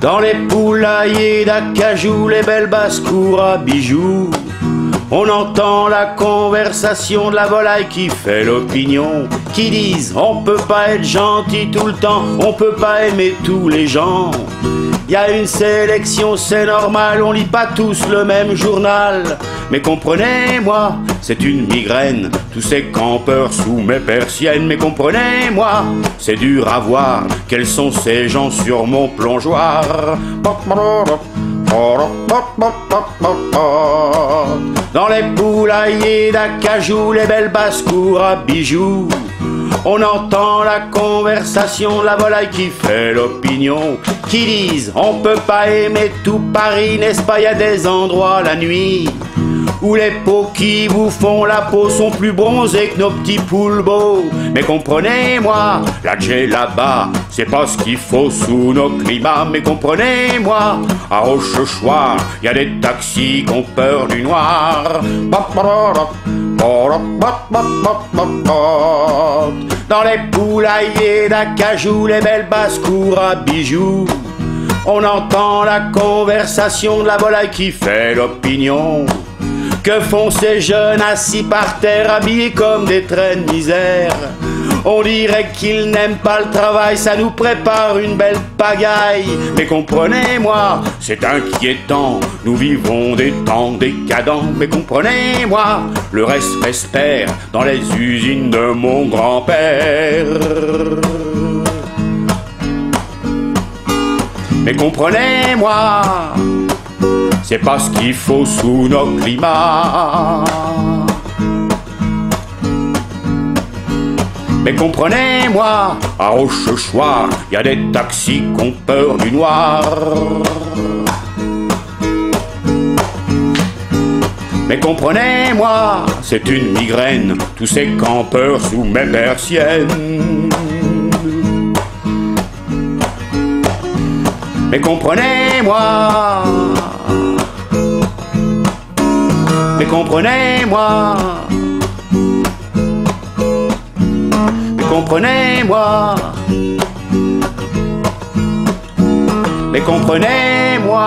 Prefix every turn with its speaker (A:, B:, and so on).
A: Dans les poulaillers d'acajou, les belles basses-cours à bijoux. On entend la conversation de la volaille qui fait l'opinion, qui disent on peut pas être gentil tout le temps, on peut pas aimer tous les gens. Y a une sélection, c'est normal, on lit pas tous le même journal. Mais comprenez-moi, c'est une migraine, tous ces campeurs sous mes persiennes. Mais comprenez-moi, c'est dur à voir, quels sont ces gens sur mon plongeoir. Dans les poulaillers d'acajou, les belles basses-cours à bijoux. On entend la conversation, la volaille qui fait l'opinion, qui disent on peut pas aimer tout Paris, n'est-ce pas, y a des endroits la nuit où les peaux qui vous font la peau sont plus bronzées que nos petits poules beaux. Mais comprenez-moi, la là-bas, c'est pas ce qu'il faut sous nos climats. Mais comprenez-moi, à Rochechouart, y a des taxis qui ont peur du noir. Dans les poulaillers d'acajou, les belles basses-cours à bijoux. On entend la conversation de la volaille qui fait l'opinion. Que font ces jeunes assis par terre, habillés comme des traînes de misère On dirait qu'ils n'aiment pas le travail, ça nous prépare une belle pagaille. Mais comprenez-moi, c'est inquiétant, nous vivons des temps décadents. Mais comprenez-moi, le reste espère dans les usines de mon grand-père. Mais comprenez-moi, c'est pas ce qu'il faut sous nos climats. Mais comprenez-moi, à Rochechouart, y a des taxis qui ont peur du noir. Mais comprenez-moi, c'est une migraine, tous ces campeurs sous mes persiennes. Mais comprenez-moi, mais comprenez-moi, comprenez-moi, mais comprenez-moi.